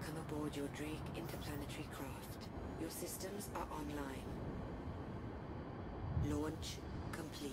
Welcome aboard your Drake interplanetary craft. Your systems are online. Launch complete.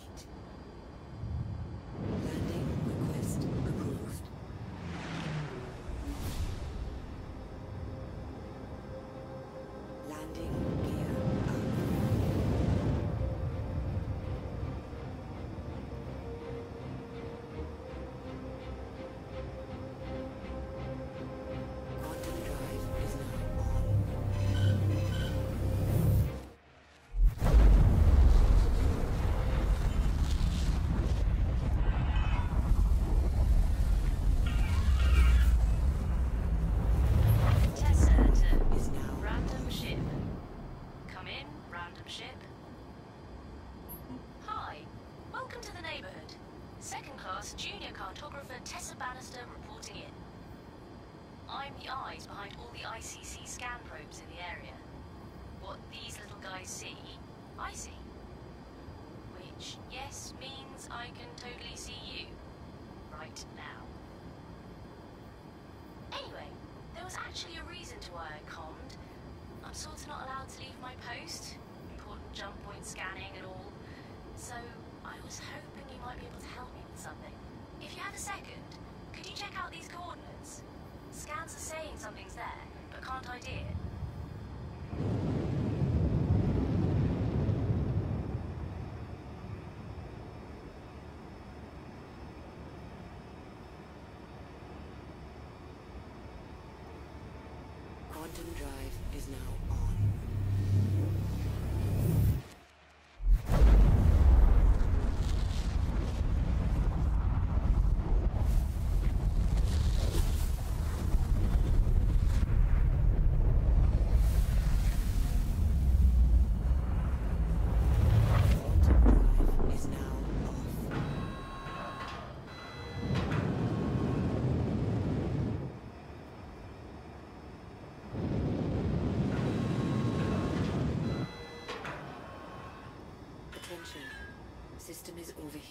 saying something's there, but can't ID it.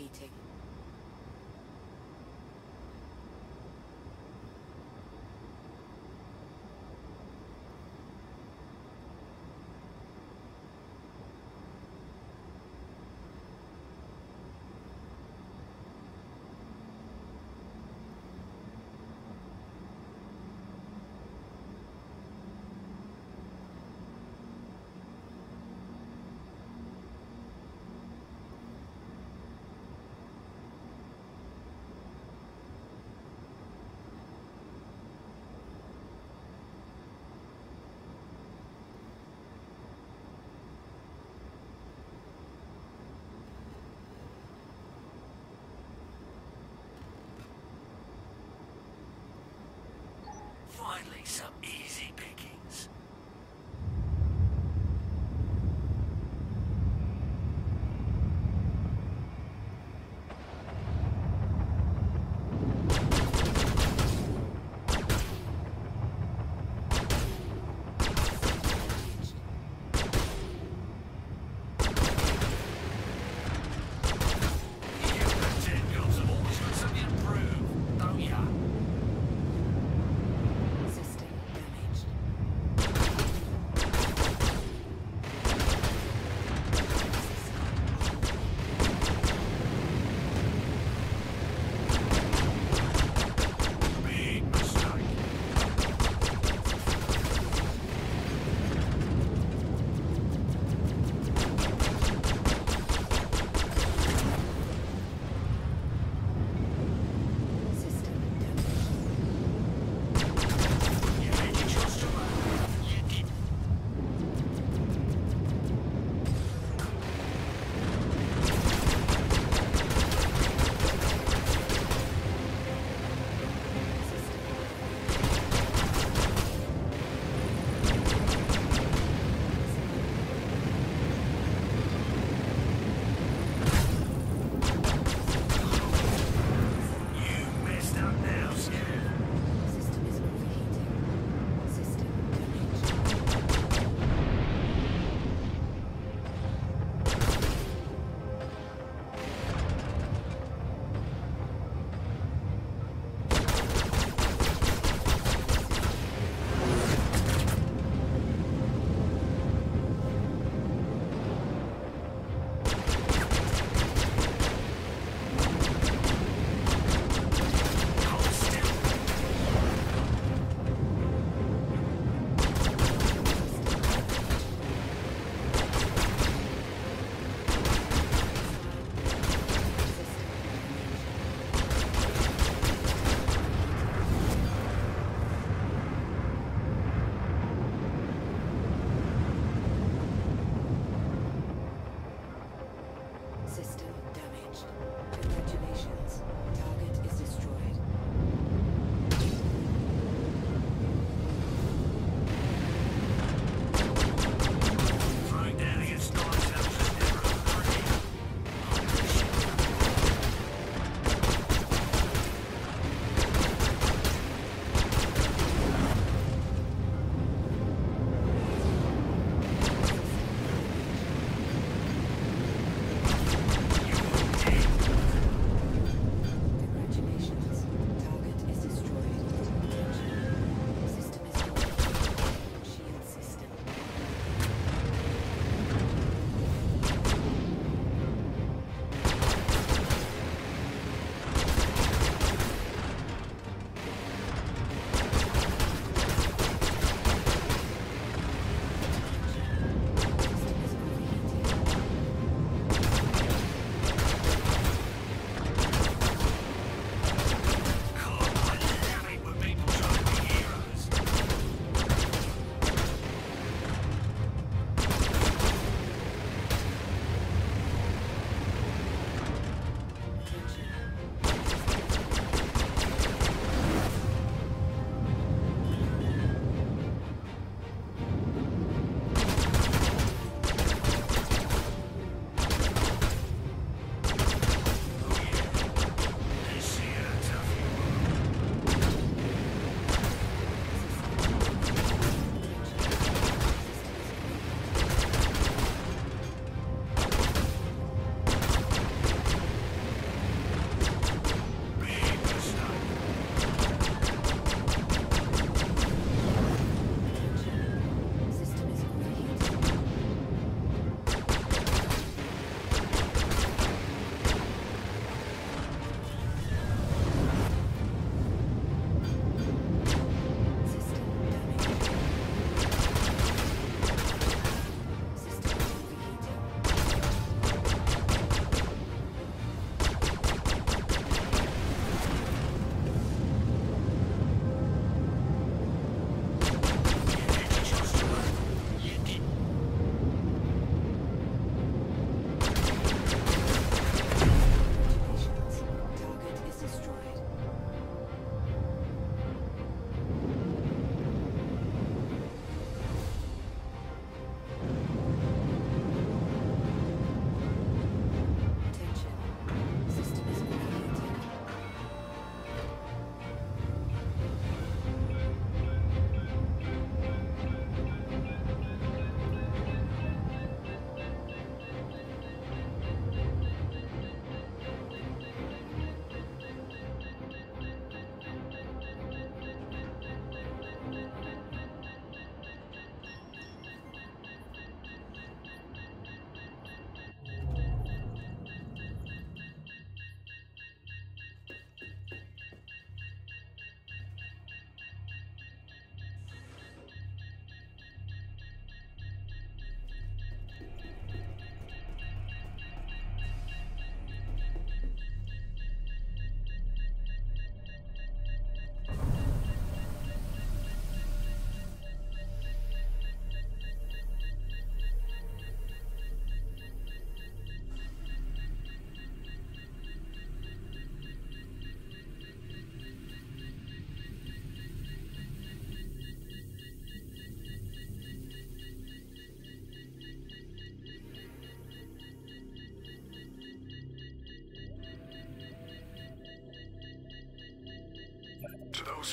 repeating.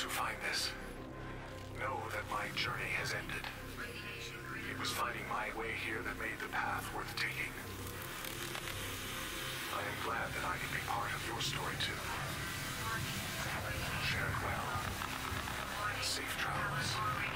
Who find this, know that my journey has ended. It was finding my way here that made the path worth taking. I am glad that I can be part of your story too. Share it well. Safe travels.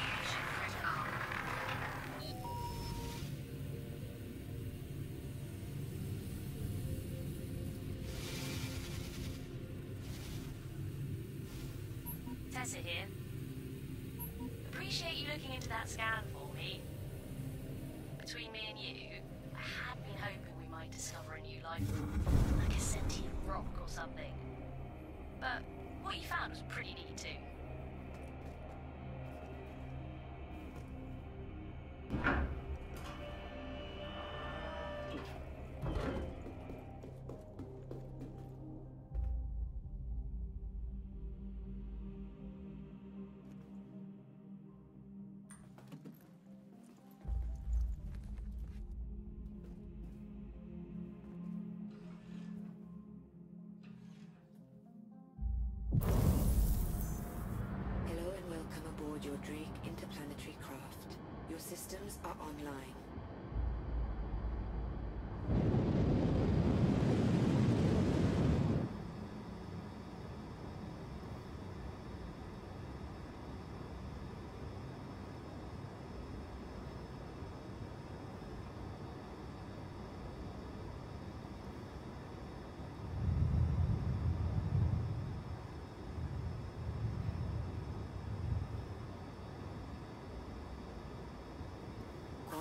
I appreciate you looking into that scan for me. Between me and you, I had been hoping we might discover a new life form, like a sentient rock or something. But what you found was pretty neat too. Your Drake interplanetary craft. Your systems are online.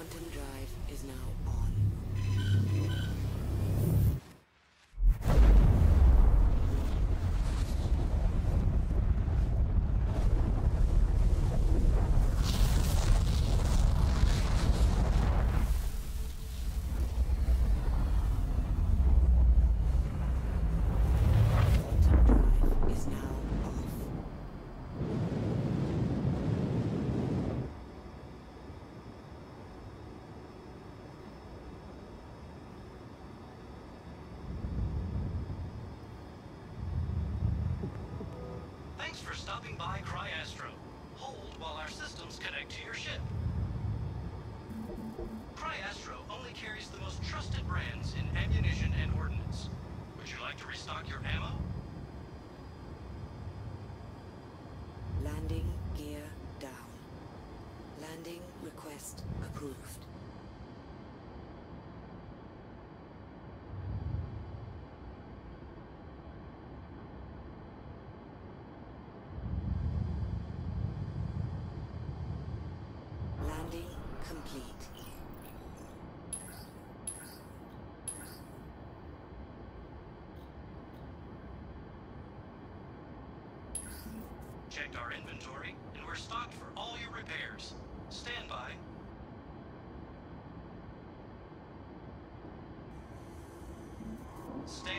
Quantum drive is now on. Quantum drive is now off. Thanks for stopping by Cryastro. Hold while our systems connect to your ship. Cryastro only carries the most trusted brands in ammunition and ordnance. Would you like to restock your Landing complete. Checked our inventory, and we're stocked for all your repairs. Stand by. Stand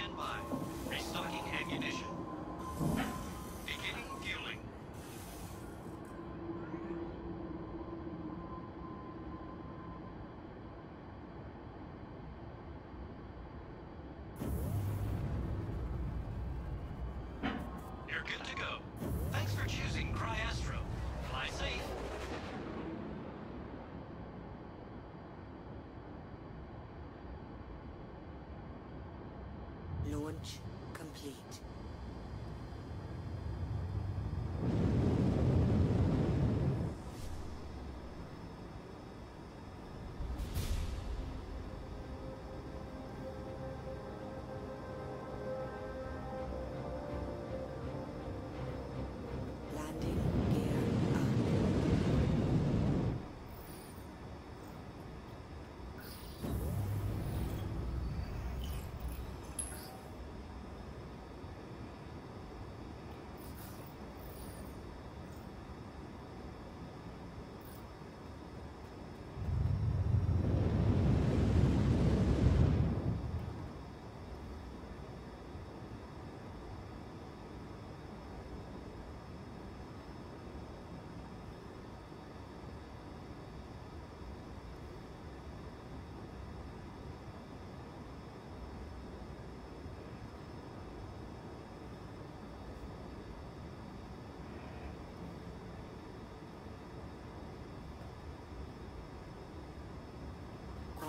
Launch complete.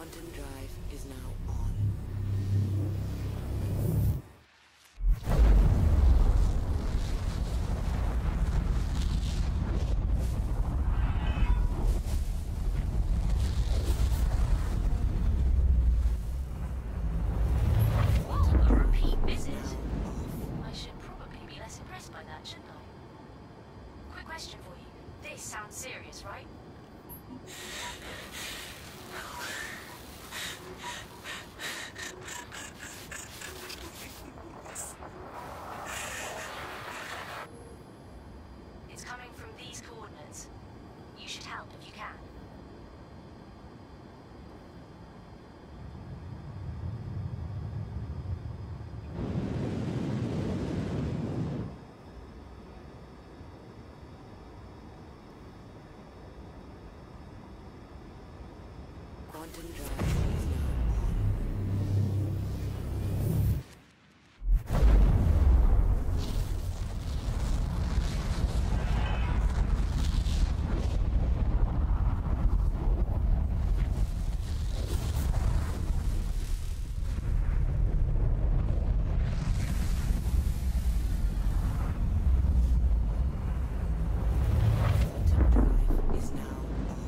Quantum drive is now on. What a repeat visit. I should probably be less impressed by that, shouldn't I? Quick question for you. This sounds serious, right? It's coming from these coordinates. You should help if you can. Quantum drive is now on. Quantum drive is now off.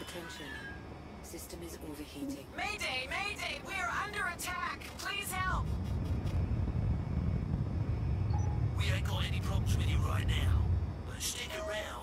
Attention. System is overheating. Mayday! Mayday! We're under attack! Please help! We ain't got any problems with you right now, but stick around.